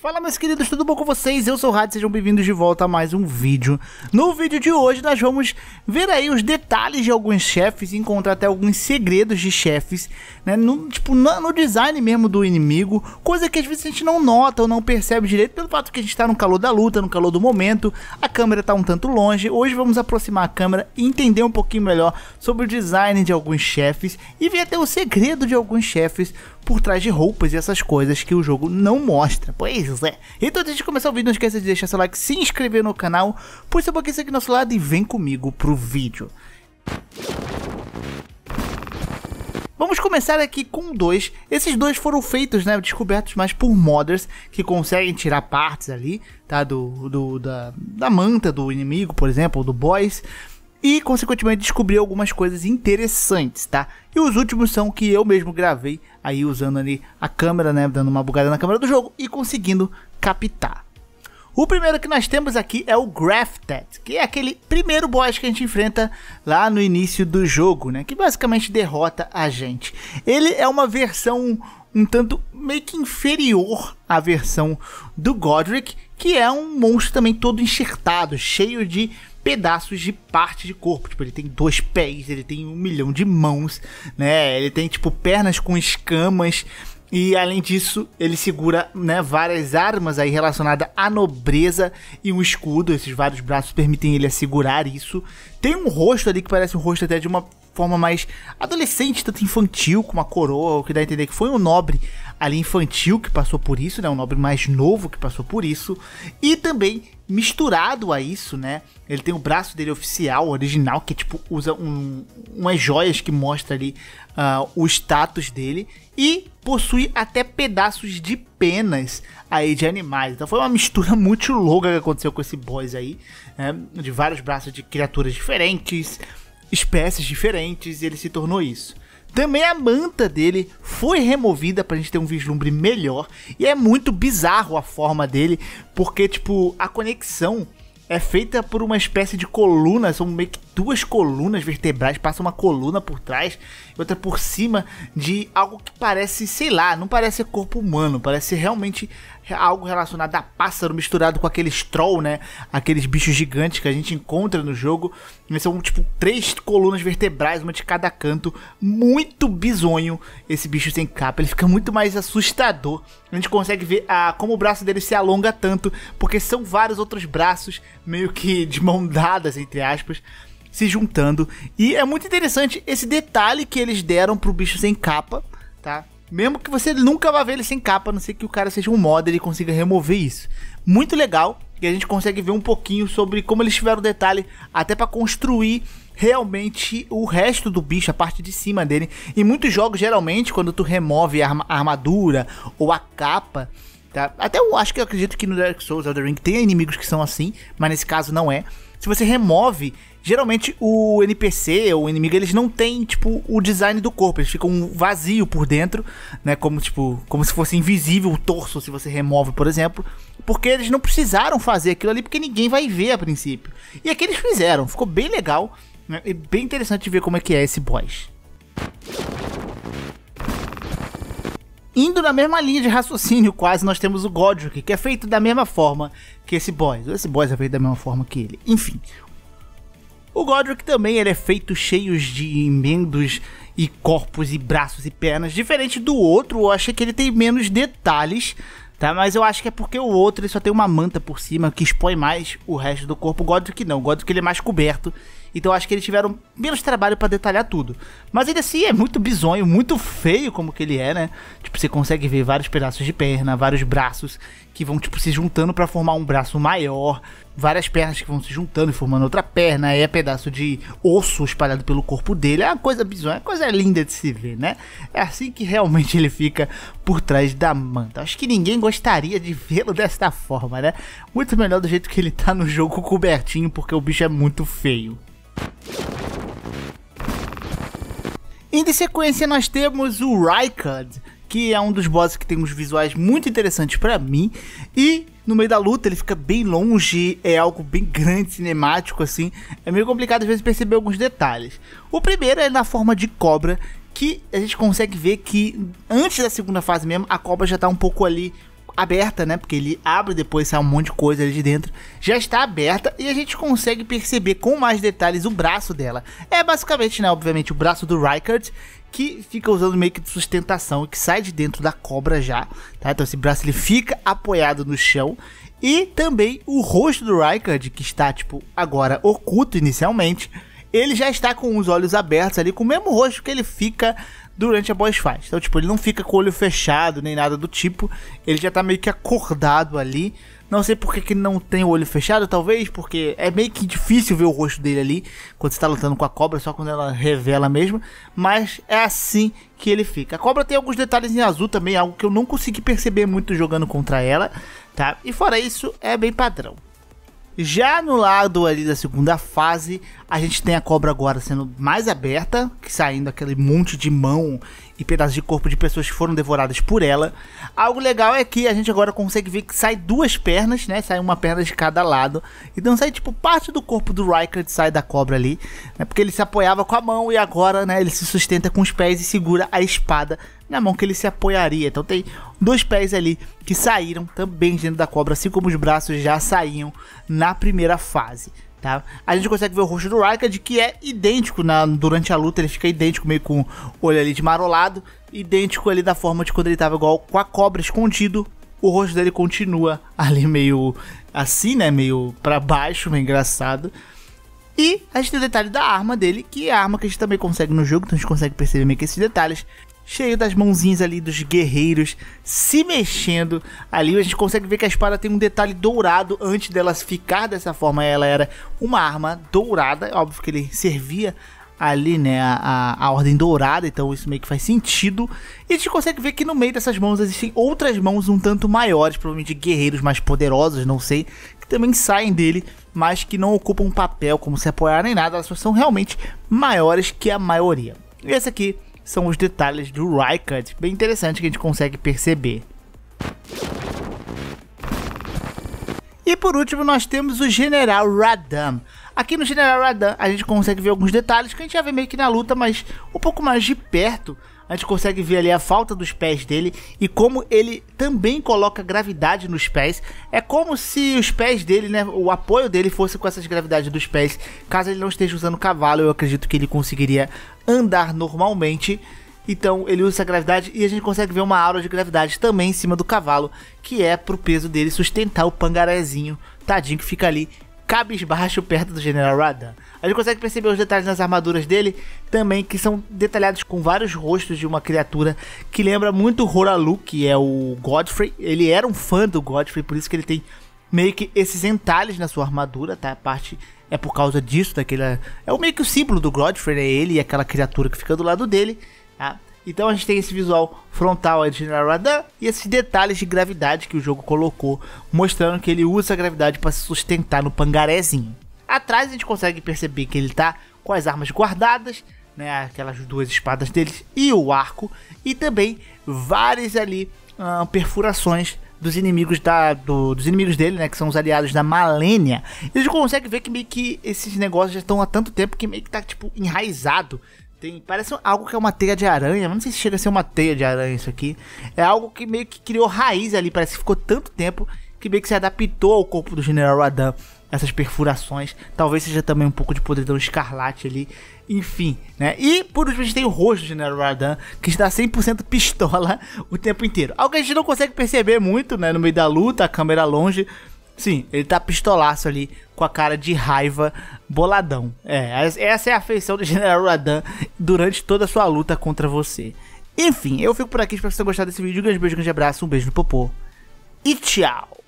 Fala meus queridos, tudo bom com vocês? Eu sou o Rad, sejam bem-vindos de volta a mais um vídeo. No vídeo de hoje nós vamos ver aí os detalhes de alguns chefes, encontrar até alguns segredos de chefes, né? No, tipo, no, no, design mesmo do inimigo, coisa que às vezes a gente não nota ou não percebe direito pelo fato que a gente está no calor da luta, no calor do momento, a câmera está um tanto longe. Hoje vamos aproximar a câmera e entender um pouquinho melhor sobre o design de alguns chefes e ver até o segredo de alguns chefes por trás de roupas e essas coisas que o jogo não mostra. Pois é. Então antes de começar o vídeo, não esqueça de deixar seu like, se inscrever no canal, puxa um pouquinho aqui do nosso lado e vem comigo pro vídeo. Vamos começar aqui com dois. Esses dois foram feitos, né, descobertos mais por modders que conseguem tirar partes ali, tá, do, do da, da manta do inimigo, por exemplo, do boss, e consequentemente descobrir algumas coisas interessantes, tá? E os últimos são que eu mesmo gravei aí usando ali a câmera, né, dando uma bugada na câmera do jogo e conseguindo captar. O primeiro que nós temos aqui é o Grafted, que é aquele primeiro boss que a gente enfrenta lá no início do jogo, né? Que basicamente derrota a gente. Ele é uma versão um tanto meio que inferior à versão do Godric, que é um monstro também todo enxertado, cheio de pedaços de parte de corpo. Tipo, ele tem dois pés, ele tem um milhão de mãos, né? Ele tem, tipo, pernas com escamas. E além disso, ele segura né, várias armas aí relacionadas à nobreza e um escudo. Esses vários braços permitem ele segurar isso. Tem um rosto ali que parece um rosto até de uma forma mais adolescente, tanto infantil, com uma coroa, o que dá a entender que foi um nobre ali infantil que passou por isso, né? Um nobre mais novo que passou por isso. E também misturado a isso, né? Ele tem o braço dele oficial, original, que tipo usa um, umas joias que mostra ali uh, o status dele e possui até pedaços de penas aí de animais. Então foi uma mistura muito louca que aconteceu com esse boss aí, né? de vários braços de criaturas diferentes, espécies diferentes, e ele se tornou isso. Também a manta dele foi removida pra gente ter um vislumbre melhor. E é muito bizarro a forma dele, porque, tipo, a conexão é feita por uma espécie de coluna, são meio que duas colunas vertebrais, passa uma coluna por trás e outra por cima de algo que parece, sei lá, não parece corpo humano, parece realmente algo relacionado a pássaro misturado com aqueles troll, né? Aqueles bichos gigantes que a gente encontra no jogo. São tipo três colunas vertebrais, uma de cada canto. Muito bizonho esse bicho sem capa. Ele fica muito mais assustador. A gente consegue ver a, como o braço dele se alonga tanto, porque são vários outros braços, meio que de mão dadas, entre aspas se juntando. E é muito interessante esse detalhe que eles deram pro bicho sem capa, tá? Mesmo que você nunca vá ver ele sem capa, a não ser que o cara seja um modder e consiga remover isso. Muito legal. E a gente consegue ver um pouquinho sobre como eles tiveram detalhe até para construir realmente o resto do bicho, a parte de cima dele. Em muitos jogos, geralmente, quando tu remove a armadura ou a capa, tá? Até eu acho que eu acredito que no Dark Souls Elder Ring tem inimigos que são assim, mas nesse caso não é. Se você remove geralmente o NPC ou o inimigo eles não têm tipo o design do corpo, eles ficam vazio por dentro, né, como tipo, como se fosse invisível o torso se você remove, por exemplo, porque eles não precisaram fazer aquilo ali porque ninguém vai ver a princípio. E aqui eles fizeram, ficou bem legal, né, e bem interessante ver como é que é esse boss. Indo na mesma linha de raciocínio, quase, nós temos o Godric, que é feito da mesma forma que esse boss. Esse boss é feito da mesma forma que ele. Enfim, o Godric também ele é feito cheios de emendos e corpos e braços e pernas. Diferente do outro, eu achei que ele tem menos detalhes, tá? Mas eu acho que é porque o outro ele só tem uma manta por cima que expõe mais o resto do corpo. O Godric não, o Godric ele é mais coberto. Então acho que eles tiveram menos trabalho para detalhar tudo. Mas ele assim é muito bizonho, muito feio como que ele é, né? Tipo, você consegue ver vários pedaços de perna, vários braços que vão tipo se juntando para formar um braço maior, várias pernas que vão se juntando e formando outra perna, é pedaço de osso espalhado pelo corpo dele. É uma coisa bizonha, é uma coisa linda de se ver, né? É assim que realmente ele fica por trás da manta. Acho que ninguém gostaria de vê-lo desta forma, né? Muito melhor do jeito que ele tá no jogo cobertinho, porque o bicho é muito feio. Em sequência nós temos o Raikard, que é um dos bosses que tem uns visuais muito interessantes para mim e no meio da luta ele fica bem longe, é algo bem grande, cinemático assim. É meio complicado às vezes perceber alguns detalhes. O primeiro é na forma de cobra, que a gente consegue ver que antes da segunda fase mesmo, a cobra já tá um pouco ali aberta, né? Porque ele abre depois sai um monte de coisa ali de dentro. Já está aberta e a gente consegue perceber com mais detalhes o braço dela. É basicamente, né? Obviamente, o braço do Rykard que fica usando meio que de sustentação que sai de dentro da cobra já, tá? Então esse braço ele fica apoiado no chão e também o rosto do Rykard, que está tipo agora oculto inicialmente, ele já está com os olhos abertos ali, com o mesmo rosto que ele fica durante a boss fight. Então, tipo, ele não fica com o olho fechado nem nada do tipo, ele já tá meio que acordado ali. Não sei por que, que ele não tem o olho fechado, talvez porque é meio que difícil ver o rosto dele ali quando você tá lutando com a cobra, só quando ela revela mesmo. Mas é assim que ele fica. A cobra tem alguns detalhes em azul também, algo que eu não consegui perceber muito jogando contra ela, tá? E fora isso, é bem padrão. Já no lado ali da segunda fase, a gente tem a cobra agora sendo mais aberta, saindo aquele monte de mão e pedaços de corpo de pessoas que foram devoradas por ela. Algo legal é que a gente agora consegue ver que sai duas pernas, né? Sai uma perna de cada lado. Então sai tipo parte do corpo do Rykard sai da cobra ali, né? Porque ele se apoiava com a mão e agora, né, ele se sustenta com os pés e segura a espada na mão que ele se apoiaria. Então tem dois pés ali que saíram também dentro da cobra, assim como os braços já saíam na primeira fase. Tá? A gente consegue ver o rosto do Raikard, que é idêntico na, durante a luta, ele fica idêntico, meio com o olho ali de marolado, idêntico ali da forma de quando ele tava igual com a cobra escondido. O rosto dele continua ali meio assim, né? Meio para baixo, meio engraçado. E a gente tem o detalhe da arma dele, que é a arma que a gente também consegue no jogo, então a gente consegue perceber meio que esses detalhes cheio das mãozinhas ali dos guerreiros se mexendo ali. A gente consegue ver que a espada tem um detalhe dourado antes dela ficar dessa forma. Ela era uma arma dourada, óbvio que ele servia ali, né, a, a, ordem dourada, então isso meio que faz sentido. E a gente consegue ver que no meio dessas mãos existem outras mãos um tanto maiores, provavelmente guerreiros mais poderosos, não sei, que também saem dele, mas que não ocupam um papel como se apoiar nem nada, elas são realmente maiores que a maioria. E esse aqui são os detalhes do Rykard, bem interessante que a gente consegue perceber. E por último nós temos o General Radam. Aqui no General Radam a gente consegue ver alguns detalhes que a gente já vê meio que na luta, mas um pouco mais de perto a gente consegue ver ali a falta dos pés dele e como ele também coloca gravidade nos pés. É como se os pés dele, né, o apoio dele fosse com essas gravidades dos pés. Caso ele não esteja usando cavalo, eu acredito que ele conseguiria andar normalmente. Então ele usa essa gravidade e a gente consegue ver uma aura de gravidade também em cima do cavalo, que é pro peso dele sustentar o pangarezinho, tadinho que fica ali cabisbaixo perto do General Radan. A gente consegue perceber os detalhes nas armaduras dele também, que são detalhados com vários rostos de uma criatura que lembra muito Horalu, que é o Godfrey. Ele era um fã do Godfrey, por isso que ele tem meio que esses entalhes na sua armadura, tá? A parte é por causa disso, daquele... É meio que o símbolo do Godfrey, é ele e aquela criatura que fica do lado dele, tá? Então a gente tem esse visual frontal aí de General Radan e esses detalhes de gravidade que o jogo colocou, mostrando que ele usa a gravidade para se sustentar no pangarézinho. Atrás a gente consegue perceber que ele tá com as armas guardadas, né, aquelas duas espadas deles e o arco, e também várias ali uh, perfurações dos inimigos da, do, dos inimigos dele, né, que são os aliados da Malenia. E a gente consegue ver que meio que esses negócios já estão há tanto tempo que meio que tá tipo enraizado tem, parece algo que é uma teia de aranha. Não sei se chega a ser uma teia de aranha isso aqui. É algo que meio que criou raiz ali. Parece que ficou tanto tempo que meio que se adaptou ao corpo do General Radan. Essas perfurações. Talvez seja também um pouco de podridão escarlate ali. Enfim, né? E por último a gente tem o rosto do General Radan. Que está 100% pistola o tempo inteiro. Algo que a gente não consegue perceber muito, né? No meio da luta, a câmera longe. Sim, ele tá pistolaço ali, com a cara de raiva, boladão. É, essa é a feição do General Radan durante toda a sua luta contra você. Enfim, eu fico por aqui, espero que você tenha gostado desse vídeo. Um grande beijo, um grande abraço, um beijo no popô. E tchau!